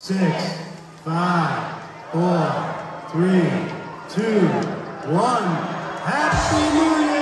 Six, five, four, three, two, one. Happy New Year,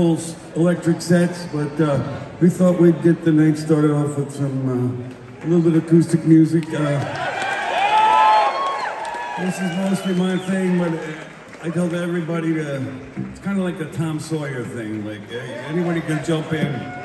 electric sets, but uh, we thought we'd get the night started off with some uh, a little bit of acoustic music. Uh. this is mostly my thing, but uh, I tell everybody to, it's kind of like the Tom Sawyer thing, like uh, anybody can jump in.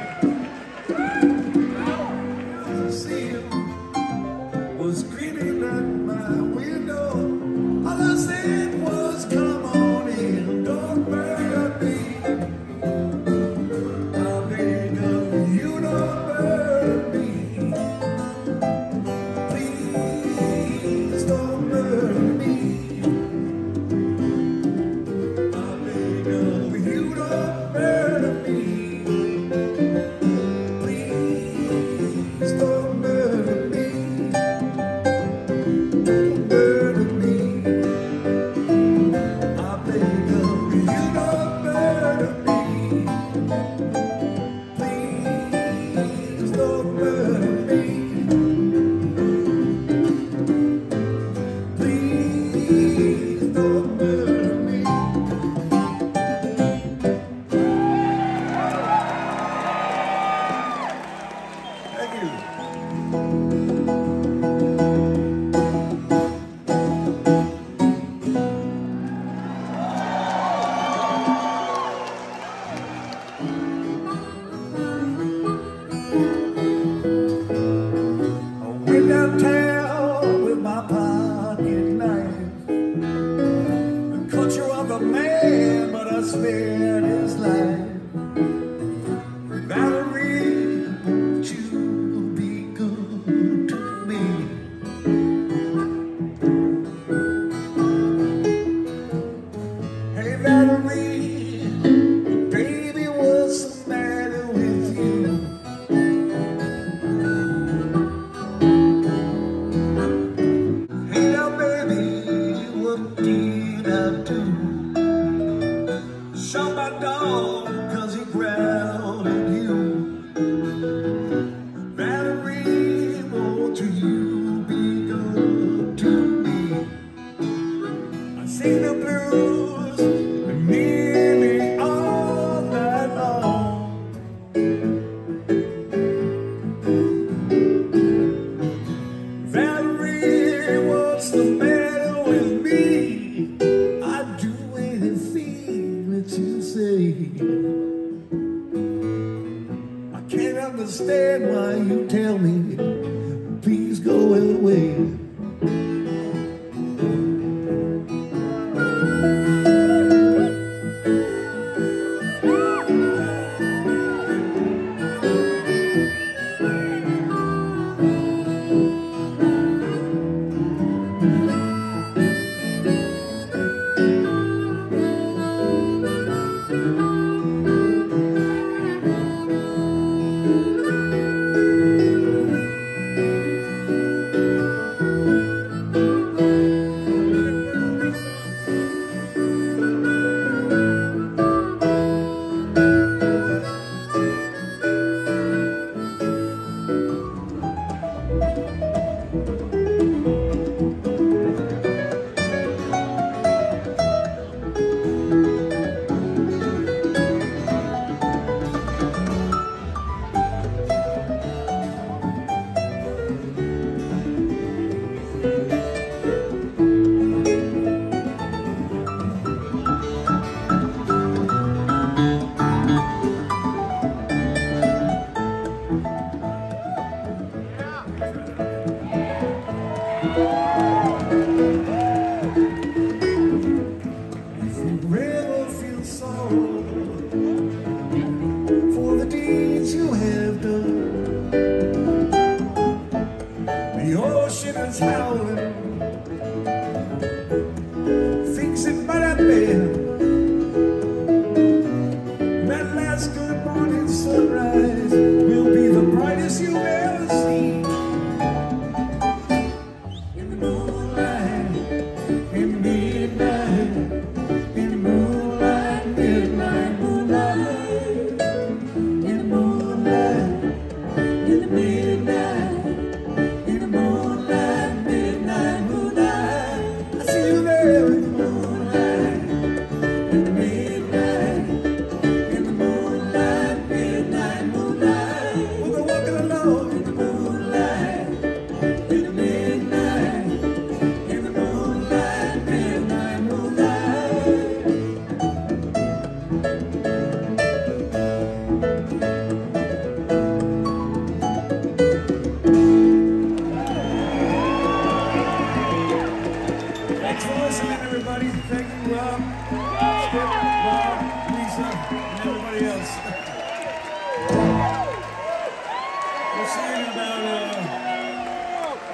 see the blue.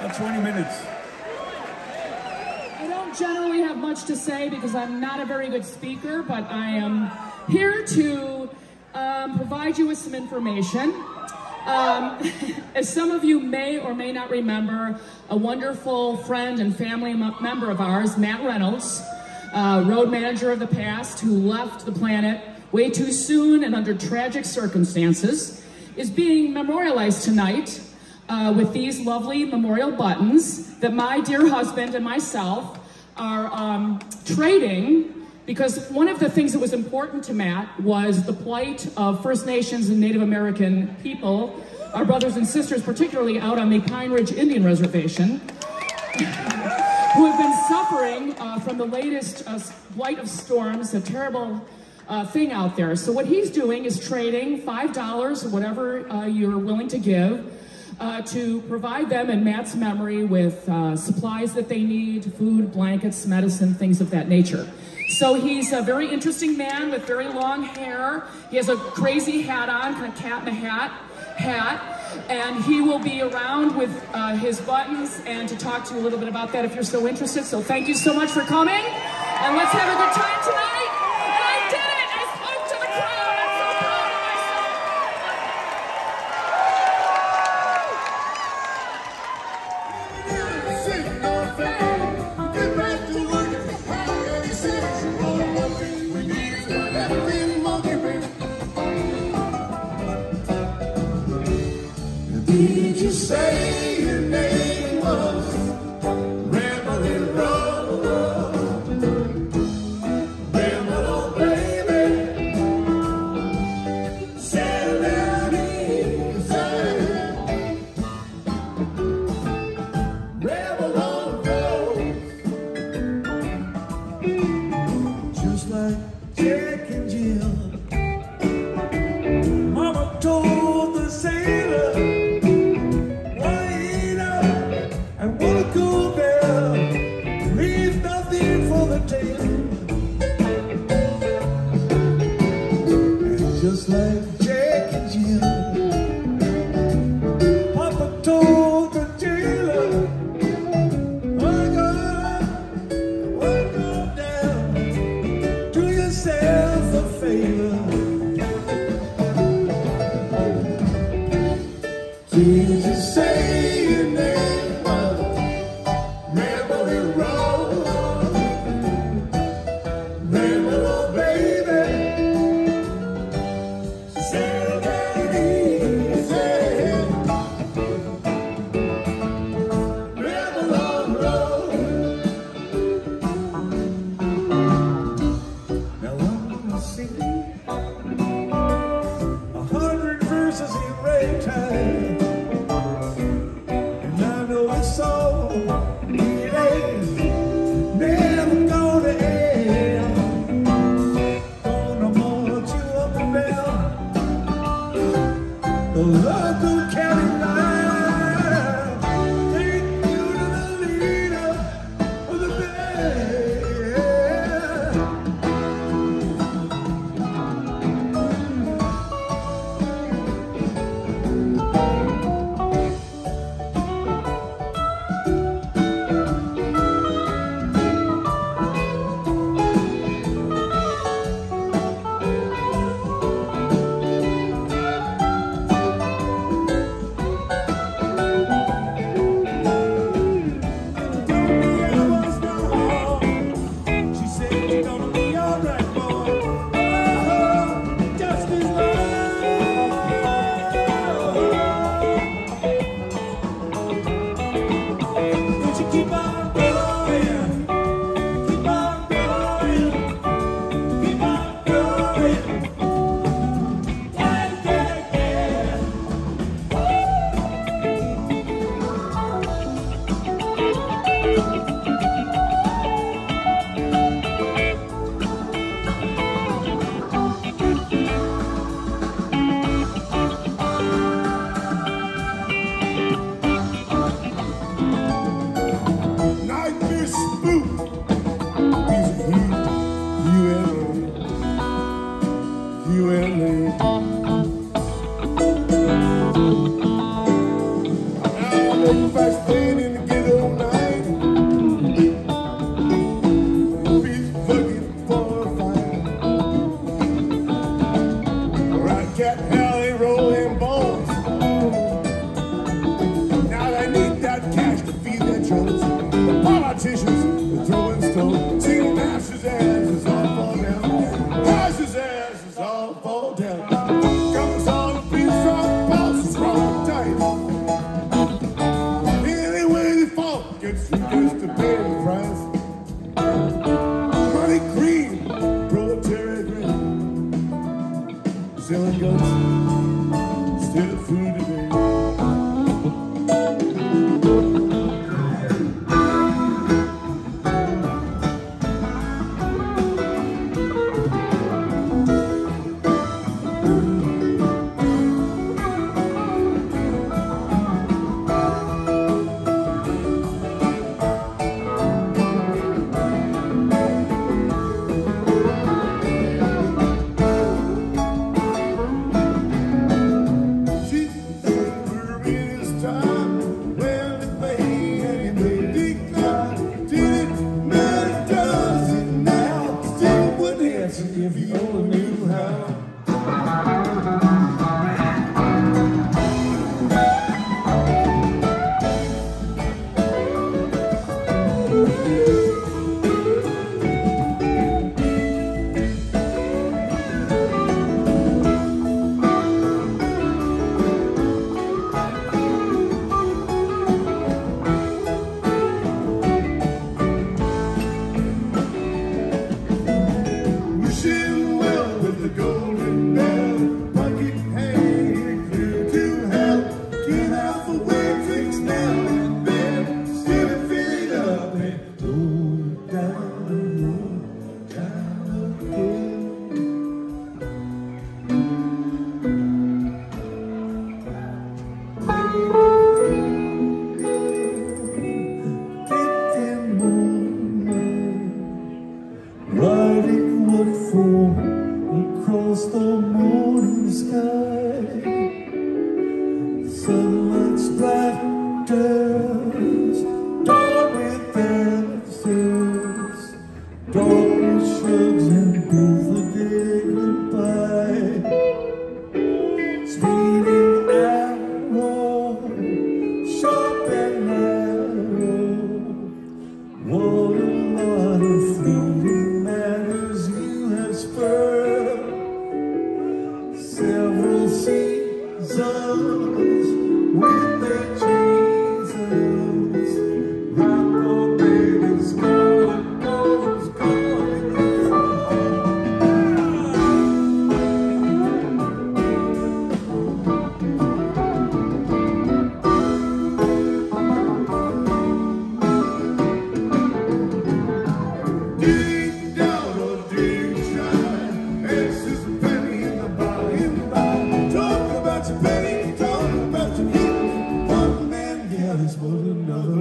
Uh, 20 minutes. I don't generally have much to say because I'm not a very good speaker, but I am here to um, provide you with some information. Um, as some of you may or may not remember, a wonderful friend and family member of ours, Matt Reynolds, uh, road manager of the past who left the planet way too soon and under tragic circumstances, is being memorialized tonight uh, with these lovely memorial buttons that my dear husband and myself are um, trading because one of the things that was important to Matt was the plight of First Nations and Native American people, our brothers and sisters, particularly out on the Pine Ridge Indian Reservation, who have been suffering uh, from the latest uh, blight of storms, a terrible uh, thing out there. So what he's doing is trading five dollars, whatever uh, you're willing to give, uh, to provide them in Matt's memory with uh, supplies that they need, food, blankets, medicine, things of that nature. So he's a very interesting man with very long hair. He has a crazy hat on, kind of cat in a hat hat, and he will be around with uh, his buttons and to talk to you a little bit about that if you're so interested. So thank you so much for coming, and let's have a good time tonight. time.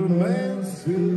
Another man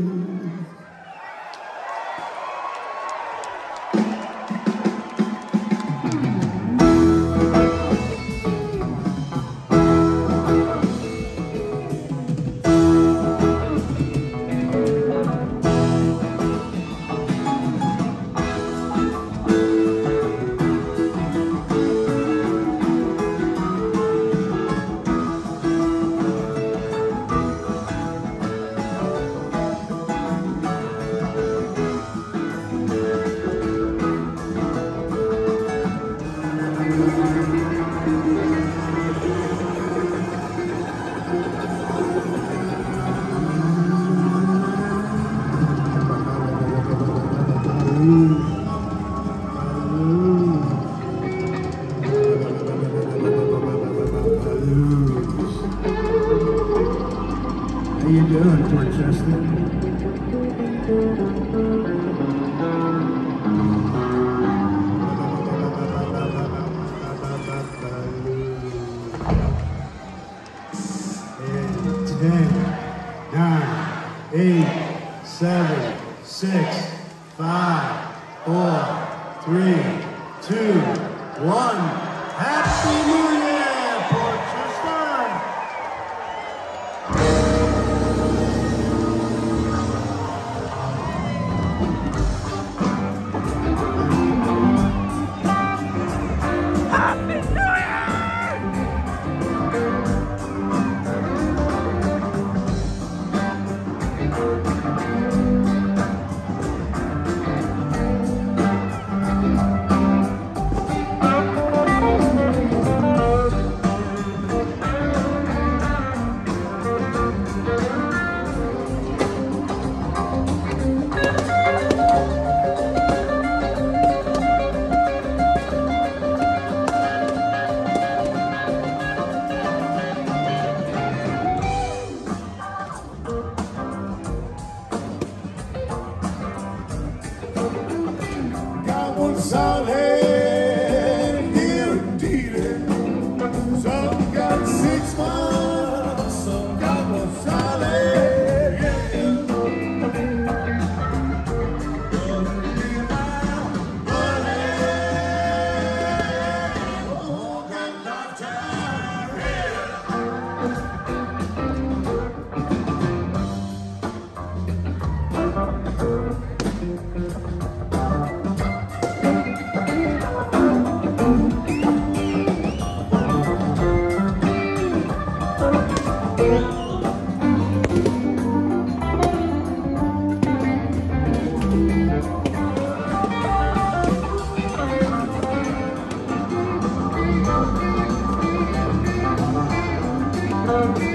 It's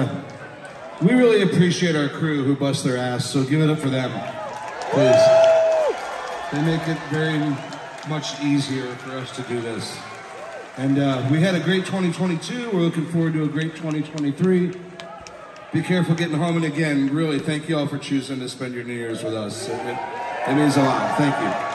uh, we really appreciate our crew who bust their ass, so give it up for them, please. They make it very much easier for us to do this. And uh, we had a great 2022. We're looking forward to a great 2023. Be careful getting home. And again, really, thank you all for choosing to spend your New Year's with us. It, it means a lot. Thank you.